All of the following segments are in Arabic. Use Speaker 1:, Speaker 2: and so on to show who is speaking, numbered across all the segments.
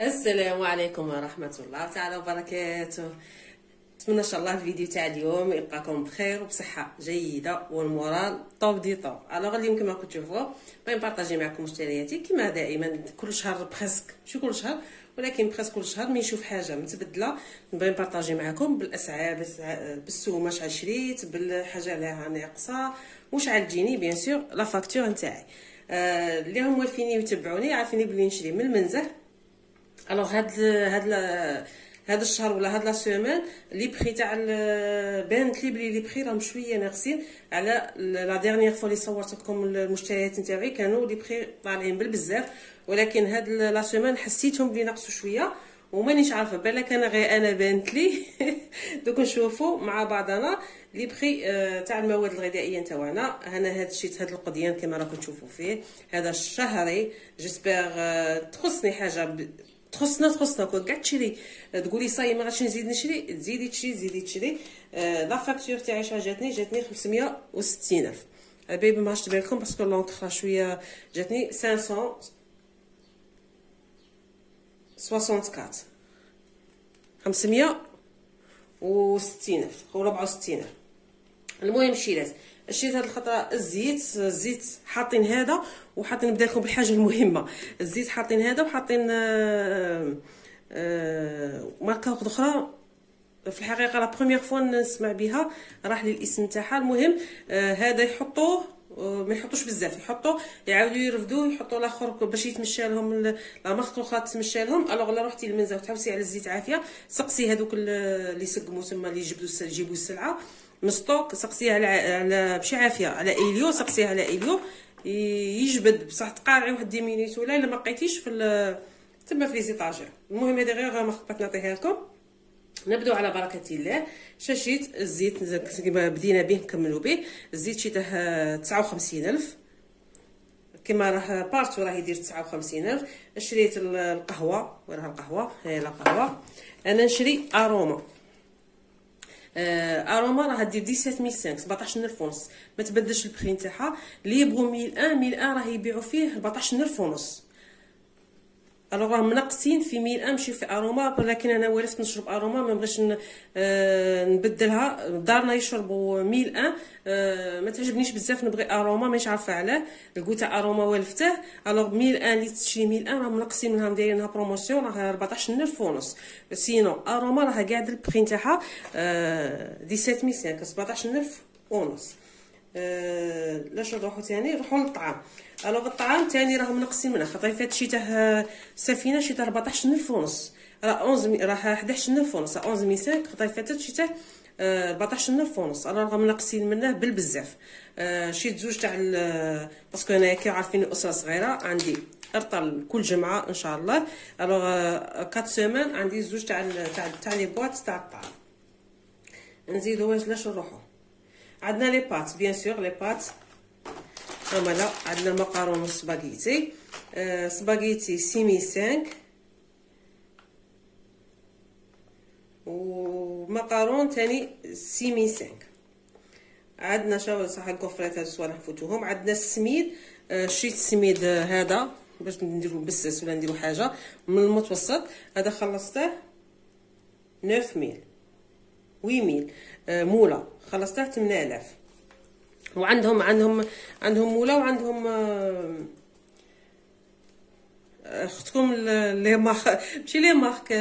Speaker 1: السلام عليكم ورحمة الله تعالى وبركاته. نتمنى إن شاء الله الفيديو تاع اليوم يلقاكم بخير وبصحة جيدة وال moral top des tops. Alors اليوم كما كنتو تشوفوا بغي ن partager معكم مشترياتي. كما دائما كل شهر presque شو كل شهر ولكن presque كل شهر mais نشوف حاجة متبدلة. نبغي ن partager معكم بالأسعار بالسومة شحال شريت بالحاجة اللي ناقصة. وشحال تجيني؟ Bien sûr la facture نتاعي. آه اللي هم موالفيني ويتبعوني عارفيني بلي نشري من المنزل. Alors هاد هاد هاد الشهر ولا هاد la semaine les prix تاع بانت لي بلي les prix راهم شوية ناقصين. على la dernière fois لي صورت لكم المشتريات نتاعي كانوا les prix طالعين بالبزاف. ولكن هاد la semaine حسيتهم بلي نقصوا شوية. ومانيش عارفة بالك أنا غير أنا بانت لي. دوك نشوفوا مع بعضنا les prix آه، تاع المواد الغذائية نتاعنا. أنا هاد الشيء هاد القضيان كما راكم تشوفوا فيه. هذا الشهري j'espère آه، تخصني حاجة تخصنا تخصنا كون كاع تشري تقولي صاي ما غاديش نزيد نشري تزيدي تشري تزيدي تشري la facture تاعي شحال جاتني جاتني 560 الف البيبي ما عرفتش بالكم parce que l'encre شوية جاتني 500 64 560 الف أو 64 الف المهم شيلات شريت هاد الخطرة الزيت الزيت حاطين هذا وحاطين نبدا لكم بالحاجة المهمة. الزيت حاطين هذا وحاطين آه آه ماركة أخرى. في الحقيقة لا بروميير فوا نسمع بها راح لي الاسم تاعها المهم آه هذا يحطوه آه، ما يحطوش بزاف يحطوا يعاودوا يرفدوه يحطوا الآخر باش يتمشى لهم لا الاخرى تمشى لهم. ألوغ لا رحتي للمنزل وتحوسي على الزيت عافية. سقسي هذوك اللي يسقموا تما اللي يجبدوا يجيبوا السلعة. مستوك سقسيه على على بشي عافية على إيليو سقسيه على إيليو. يجبد بصح تقارعي واحد دي مينيت ولا الا ما لقيتيش في تما في لي زيطاجير المهم هذه غير ما خطبت نعطيها لكم. نبداو على بركة الله. شاشيت الزيت كما بدينا به نكملوا به. الزيت شيته 59000 كما راه partout راه يدير 59000 شريت القهوة وراه القهوة هاي لا قهوة. أنا نشري أروما. أروما راه دير 17500 17000 ونص ما تبدلش ال prix نتاعها. اللي يبغوا 1001 1001 راه يبيعوا فيه 14000 ونص alors راهم منقصين في mille امشي في اروما ولكن أنا ولفت نشرب اروما ما بغيتش نبدلها دارنا يشربوا mille آه ما تعجبنيش بزاف نبغي اروما مانيش عارفه علاه تاع اروما ولفته alors mille un اللي تشري mille un راهم منقصين منها دايرينها promotion راه 14000 ونص sinon اروما راه قاعد ال prix نتاعها آه 17500 17000 ونص آه لاش نروحو تاني نروحو للطعام. Alors الطعام تاني راهم ناقصين منها خاطر فات شيته سفينة شيته 14000 ونص. راه 11 راه 11000 ونص 11500 خاطر فاتت شيته 14000 ونص. أنا راهم ناقصين منه بالبزاف. آه شيت زوج تاع parce que انايا كي عارفين الاسره صغيرة عندي ارطل كل جمعة إن شاء الله. Alors 4 semaines عندي زوج تاع تاع تاع les boîtes تاع الطعام. نزيدو واش لاش نروحو عندنا les pâtes bien sûr les pâtes هما لا عندنا المقارون والسباغيتي آه سباغيتي numéro cinq. ومقارون تاني سيمي سانك. عندنا شاو صح الكفرات هاد الصوالح نفوتوهم. عندنا السميد. آه شيت السميد هذا باش نديرو بسس ولا نديرو حاجة من المتوسط. هذا خلصته 9000 8000 آه موله خلصته 8000 وعندهم عندهم عندهم مولا وعندهم آه، أختكم les marques ماشي les marques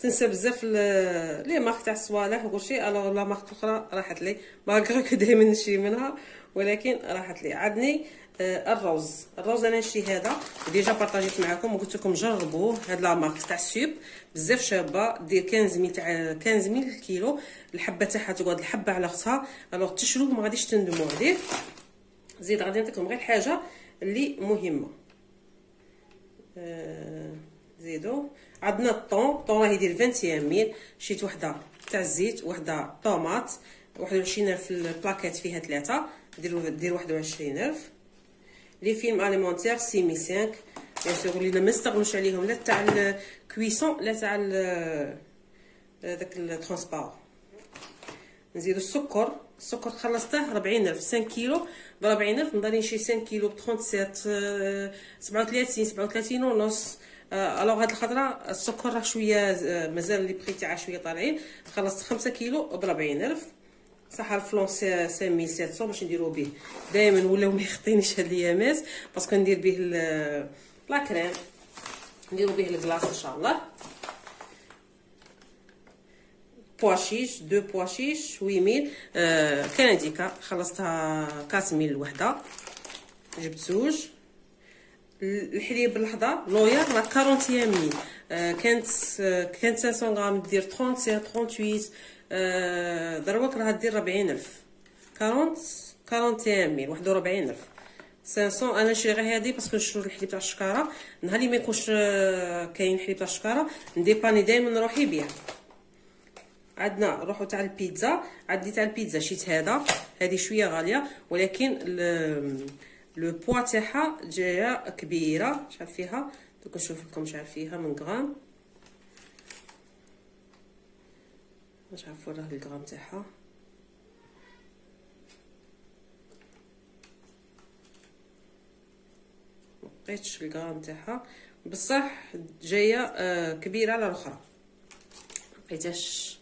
Speaker 1: تنسى بزاف les marques تاع الصوالح وكلشي alors la marque الاخرى راحت لي. malgré que دائما نشري منها. ولكن راحت لي. عندني آه، الروز. الروز أنا نشري هذا. déjà بارطاجيت معكم وقلت لكم جربوه. هاد la marque تاع السوب. بزاف شابة. دير 15 تاع 15 كيلو الحبة تاعها تقعد الحبة على اختها alors تشروه ما غاديش تندموا عليه. زيد غادي نعطيكم غير الحاجة اللي مهمة. آه زيدو. عندنا ال thon. ال thon راه يدير 21 ميل. شريت وحده تاع الزيت وحده طوماط. 21 في ال plaquette فيها ثلاثة دير دير 21000 les films alimentaires سيمي 5 bien sûr اللي ما نستغنوش عليهم لا تاع ال cuisson لا تاع داك ال transparent نزيدو السكر السكر خلصته 40000 5 كيلو ب 40000 نضل نشري 5 كيلو ب 37 37 37 ونص alors هاد الخضرة السكر راه شوية مازال les prix تاعها شوية طالعين خلصت 5 كيلو ب 40000 صح ال flan 5700 باش نديرو به دائما ولاو ما يخطينيش هاد الايامات parce que ندير به la crème نديرو به ال glace ان شاء الله pois chiches deux pois chiches 8000 آه كنديا خلصتها 4000 الوحدة. جبت زوج. الحليب باللحظه لوير راه 41000 آه كانت آه كانت 500 غرام دير 37 38 آه دروك راه دير 40000 40 41000 41000 500 أنا نشري غير هادي parce que نشرو الحليب تاع الشكارة. نهار اللي ما يكونش كاين حليب تاع الشكارة نديباني دائما روحي بيه عندنا روحو تاع البيتزا. عندي تاع البيتزا شيت هذا. هذه شوية غالية ولكن لو بوا تاعها جاية كبيرة شحال فيها دوك نشوف لكم شحال فيها من غرام. واش عرفوا راه الغرام تاعها. مبقيتش الغرام تاعها. بصح جاية آه كبيرة على الأخرى. مبقيتهاش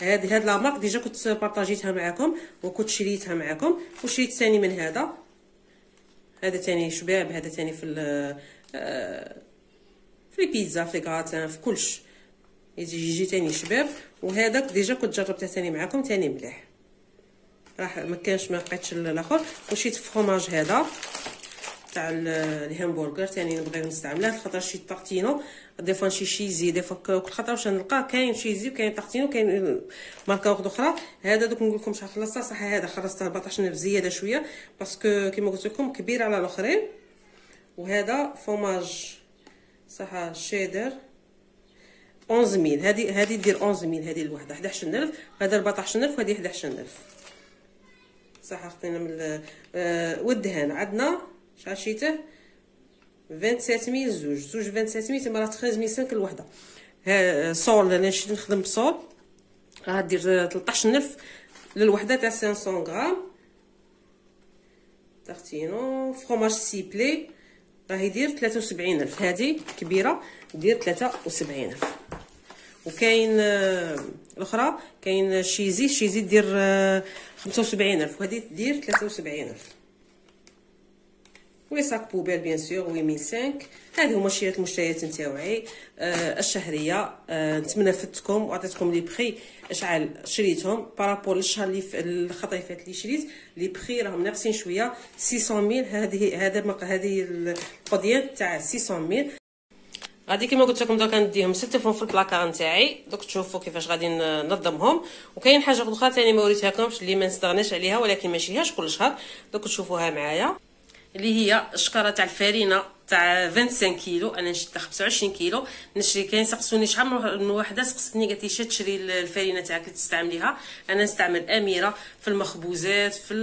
Speaker 1: هذه هاد la marque déjà كنت بارطاجيتها معكم وكنت شريتها معكم وشريت ثاني من هذا. هذا ثاني شباب هذا ثاني في آه، في البيتزا في الكراتان في كلش. يجي يجي ثاني شباب وهذاك déjà كنت جربته ثاني معكم ثاني مليح. راح ما كانش ما لقيتش الآخر. وشيت فروماج هذا. تاع الهامبرغر ثاني نبغيو نستعمله خاطر شي طارتينو des fois شي شيزي des fois كل خطره واش نلقى كاين شيزي وكاين طارتينو كاين ماركة واحدة أخرى. هذا دوك نقول لكم شحال خلصتها صح هذا خلصت 14 نف زياده شوية parce que كيما قلت لكم كبير على الآخرين. وهذا فوماج صح شيدر 11000 هذه هذه دير 11000 هذه الوحدة. 11000 هذا 14000 وهذه 11000 صح خطينا من آه والدهان عندنا شحال شريته 27000 زوج. زوج 27000 تما راه 13005 الوحده ها صول أنا نشد نخدم بصول راه دير 13000 للوحده تاع 500 غرام. تارتينو. فروماج سيبلي. راه يدير 73000 هذه كبيرة دير 73000 وكاين الأخرى. كاين شيزي. شيزي دير 75000 وهذه دير 73000 و les sacs poubelle bien sûr وي 1005 هذه هما شوية المشتريات نتاوعي. آه الشهرية آه نتمنى فدتكم وعطيتكم les prix شحال شريتهم. par rapport للشهر اللي الخطره اللي اللي شريت les prix راهم ناقصين شوية. 600000 هذه هذا هذه القضية تاع 600000 غادي كما قلت لكم دوك نديهم نستفهم في البلاكار نتاعي. دوك تشوفوا كيفاش غادي ننظمهم. وكاين حاجة أخرى ثاني ما وريتهاكمش اللي ما نستغناش عليها ولكن ما نشريهاش كل شهر. دوك تشوفوها معايا. اللي هي الشكارة تاع الفارينه تاع 25 كيلو. أنا نشري 25 كيلو. نشري كاين سقسوني شحال من وحدة سقستني قالت لي تشري الفارينه تاعك تستعمليها. أنا نستعمل أميرة في المخبوزات في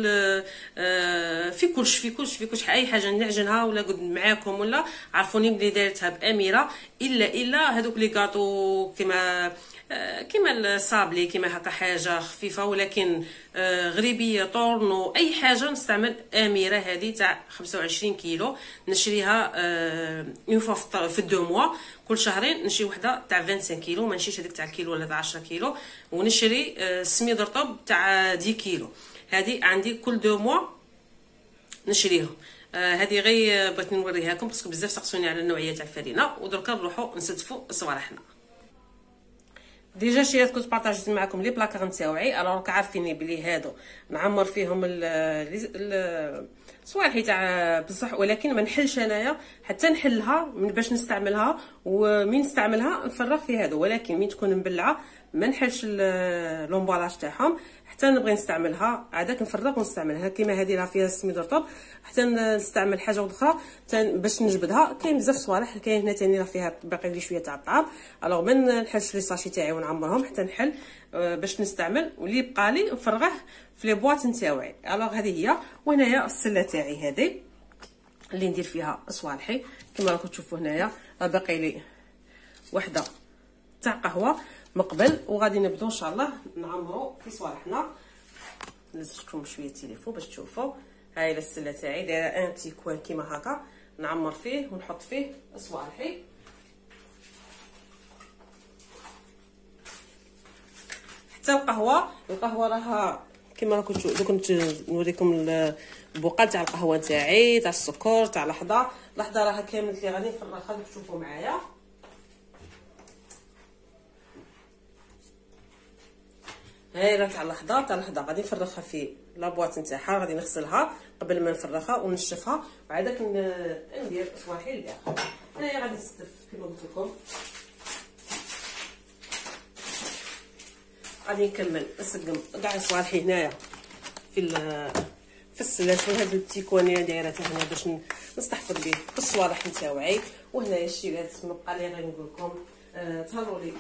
Speaker 1: آه، في كلش في كلش في كلش. أي حاجة نعجنها ولا قد معاكم ولا عرفوني بلي دايرتها بأميرة. الا إلا هذوك les gâteaux كيما آه، كيما الصابلي كيما هكا حاجة خفيفة ولكن آه، غريبية طورنو اي حاجة نستعمل أميرة هذه تاع 25 كيلو نشريها une fois في deux mois كل شهرين نشري وحدة تاع 25 كيلو ما نشريش هذيك تاع الكيلو ولا تاع 10 كيلو ونشري آه، سميد رطب تاع 10 كيلو. هذه عندي كل deux mois نشريهم هذه غير بغيت نوريها لكم parce que بزاف سقسوني على النوعية تاع الفرينة ودركا نروحوا نستفوا صوالحنا. déjà شي كنت بارطاجيت معكم les placards نتاوعي alors راك عارفين بلي هادو نعمر فيهم ال صوالحي تاع بصح ولكن ما نحلش انايا حتى نحلها باش نستعملها ومين نستعملها؟ نفرغ في هادو. ولكن مين تكون مبلعة؟ ما نحلش l'emballage تاعهم حتى نبغي نستعملها. عادك نفرغ ونستعملها. كيما هذه راه فيها السميد رطب حتى نستعمل حاجة أخرى باش نجبدها. كاين بزاف صوالح. كاين هنا ثاني راه فيها باقي لي شوية تاع الطعام. alors ما نحلش les sachets تاعي ونعمرهم حتى نحل آه، باش نستعمل. واللي بقى لي نفرغه في les boîtes نتاوعي alors هذه هي. وهنايا السلة تاعي هذه اللي ندير فيها صوالحي. كما راكم تشوفوا هنايا باقي لي وحدة تاع قهوة. مقبل وغادي نبداو إن شاء الله نعمرو في صوالحنا. نزلتكم شوية التليفون باش تشوفوا هاي السلة تاعي دايرة un petit coin كيما هكا. نعمر فيه ونحط فيه صوالحي. حتى القهوة القهوة راها كيما راكم تشوفوا دوك نوريكم ال bocal تاع القهوة تاعي تاع السكر تاع لحظة. لحظة راها كامل اللي غادي نفرغها تشوفوا معايا. راه تاع اللحظة تاع اللحظة غادي نفرغها في لابواط نتاعها غادي نغسلها قبل ما نفرغها ونشفها. وعادك ندير صواحي لداخل هنايا غادي نستف كما قلت لكم غادي نكمل. نسقم كاع صوالحي هنايا في في السلاسل هاد التيكواني دايرة هنا باش نستحفظ به. الصوالح نتاوعي وهنايا الشيلات مبقى لي غير نقول لكم آه لي.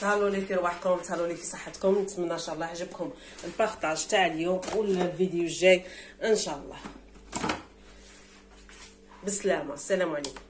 Speaker 1: تهلاو لي في رواحكم تهلاو لي في صحتكم نتمنى إن شاء الله عجبكم البارطاج تاع اليوم والفيديو الجاي إن شاء الله. بالسلامه السلام عليكم.